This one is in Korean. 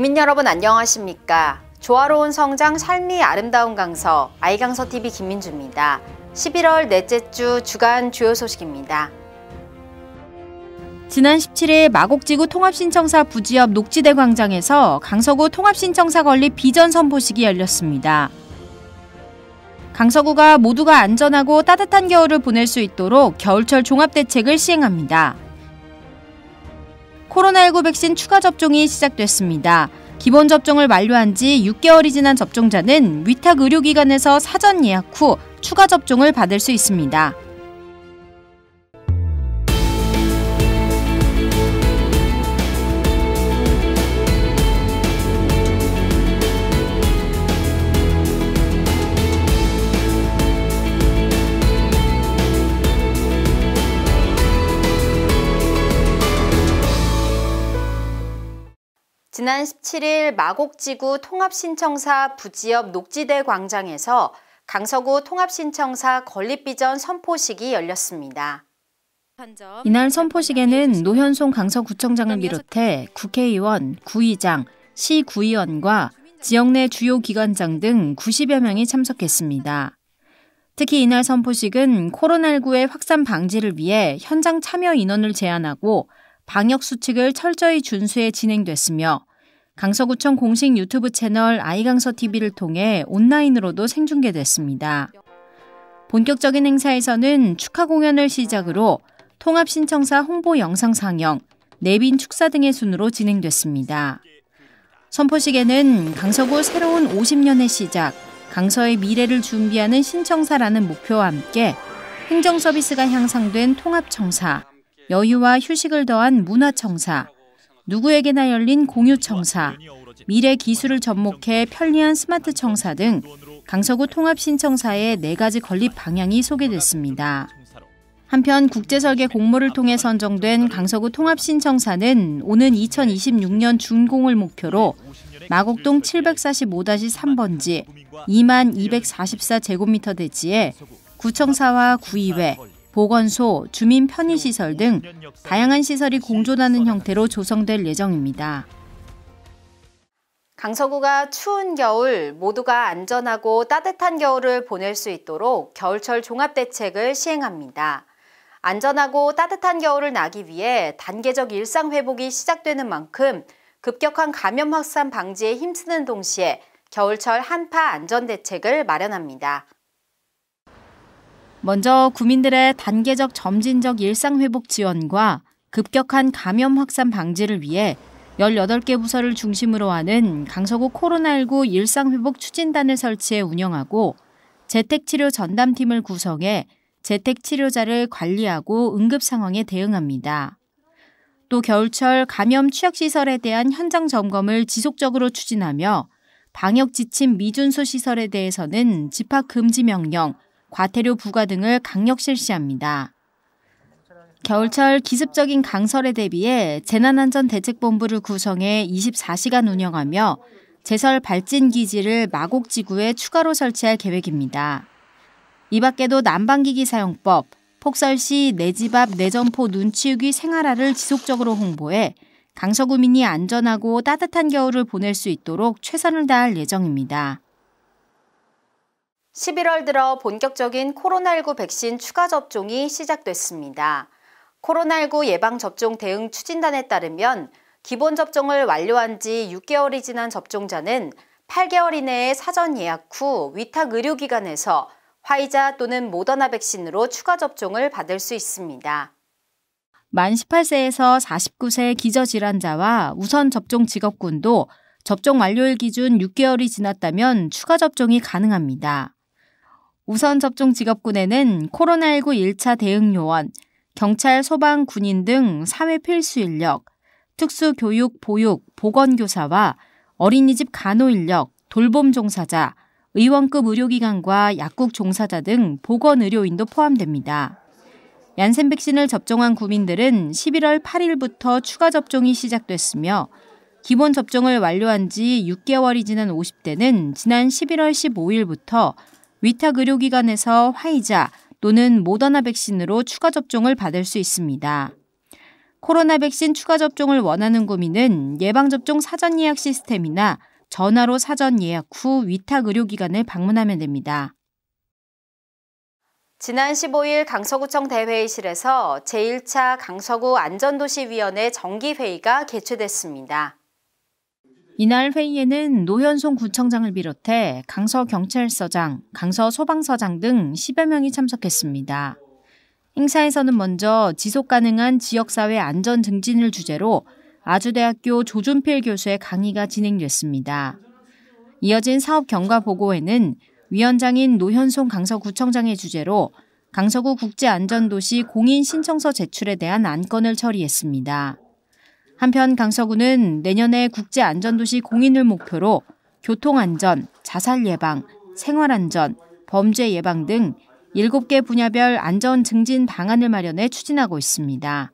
국민 여러분 안녕하십니까? 조화로운 성장 삶이 아름다운 강서 아이강서TV 김민주입니다. 11월 넷째 주 주간 주요 소식입니다. 지난 17일 마곡지구 통합신청사 부지역 녹지대 광장에서 강서구 통합신청사 건립 비전 선포식이 열렸습니다. 강서구가 모두가 안전하고 따뜻한 겨울을 보낼 수 있도록 겨울철 종합대책을 시행합니다. 코로나19 백신 추가 접종이 시작됐습니다. 기본 접종을 완료한 지 6개월이 지난 접종자는 위탁 의료기관에서 사전 예약 후 추가 접종을 받을 수 있습니다. 지난 17일 마곡지구 통합신청사 부지역 녹지대 광장에서 강서구 통합신청사 건립비전 선포식이 열렸습니다. 이날 선포식에는 노현송 강서구청장을 비롯해 국회의원, 구의장, 시구의원과 지역 내 주요 기관장 등 90여 명이 참석했습니다. 특히 이날 선포식은 코로나19의 확산 방지를 위해 현장 참여 인원을 제한하고 방역 수칙을 철저히 준수해 진행됐으며 강서구청 공식 유튜브 채널 아이강서 TV를 통해 온라인으로도 생중계됐습니다. 본격적인 행사에서는 축하 공연을 시작으로 통합 신청사 홍보 영상 상영, 내빈 축사 등의 순으로 진행됐습니다. 선포식에는 강서구 새로운 50년의 시작, 강서의 미래를 준비하는 신청사라는 목표와 함께 행정 서비스가 향상된 통합청사, 여유와 휴식을 더한 문화청사, 누구에게나 열린 공유 청사, 미래 기술을 접목해 편리한 스마트 청사 등 강서구 통합신청사의 네 가지 건립 방향이 소개됐습니다. 한편 국제설계 공모를 통해 선정된 강서구 통합신청사는 오는 2026년 준공을 목표로 마곡동 745-3번지 2만 244제곱미터 대지에 구청사와 구의회, 보건소, 주민 편의시설 등 다양한 시설이 공존하는 형태로 조성될 예정입니다. 강서구가 추운 겨울 모두가 안전하고 따뜻한 겨울을 보낼 수 있도록 겨울철 종합대책을 시행합니다. 안전하고 따뜻한 겨울을 나기 위해 단계적 일상 회복이 시작되는 만큼 급격한 감염 확산 방지에 힘쓰는 동시에 겨울철 한파 안전 대책을 마련합니다. 먼저 구민들의 단계적 점진적 일상회복 지원과 급격한 감염 확산 방지를 위해 18개 부서를 중심으로 하는 강서구 코로나19 일상회복 추진단을 설치해 운영하고 재택치료 전담팀을 구성해 재택치료자를 관리하고 응급 상황에 대응합니다. 또 겨울철 감염 취약시설에 대한 현장 점검을 지속적으로 추진하며 방역 지침 미준수 시설에 대해서는 집합 금지 명령, 과태료 부과 등을 강력 실시합니다. 겨울철 기습적인 강설에 대비해 재난안전대책본부를 구성해 24시간 운영하며 제설 발진 기지를 마곡 지구에 추가로 설치할 계획입니다. 이 밖에도 난방기기 사용법, 폭설 시 내 집 앞 내점포 눈치우기 생활화를 지속적으로 홍보해 강서구민이 안전하고 따뜻한 겨울을 보낼 수 있도록 최선을 다할 예정입니다. 11월 들어 본격적인 코로나19 백신 추가 접종이 시작됐습니다. 코로나19 예방접종 대응 추진단에 따르면 기본 접종을 완료한 지 6개월이 지난 접종자는 8개월 이내에 사전 예약 후 위탁 의료기관에서 화이자 또는 모더나 백신으로 추가 접종을 받을 수 있습니다. 만 18세에서 49세 기저질환자와 우선 접종 직업군도 접종 완료일 기준 6개월이 지났다면 추가 접종이 가능합니다. 우선 접종 직업군에는 코로나19 1차 대응 요원, 경찰, 소방, 군인 등 사회 필수 인력, 특수교육, 보육, 보건교사와 어린이집 간호 인력, 돌봄 종사자, 의원급 의료기관과 약국 종사자 등 보건의료인도 포함됩니다. 얀센 백신을 접종한 구민들은 11월 8일부터 추가 접종이 시작됐으며 기본 접종을 완료한 지 6개월이 지난 50대는 지난 11월 15일부터 위탁 의료기관에서 화이자 또는 모더나 백신으로 추가 접종을 받을 수 있습니다. 코로나 백신 추가 접종을 원하는 구민은 예방접종 사전 예약 시스템이나 전화로 사전 예약 후 위탁 의료기관을 방문하면 됩니다. 지난 15일 강서구청 대회의실에서 제1차 강서구 안전도시위원회 정기회의가 개최됐습니다. 이날 회의에는 노현송 구청장을 비롯해 강서 경찰서장, 강서 소방서장 등 10여 명이 참석했습니다. 행사에서는 먼저 지속 가능한 지역사회 안전 증진을 주제로 아주대학교 조준필 교수의 강의가 진행됐습니다. 이어진 사업 경과 보고에는 위원장인 노현송 강서구청장의 주제로 강서구 국제안전도시 공인 신청서 제출에 대한 안건을 처리했습니다. 한편 강서구는 내년에 국제안전도시 공인을 목표로 교통안전, 자살 예방, 생활안전, 범죄 예방 등 7개 분야별 안전 증진 방안을 마련해 추진하고 있습니다.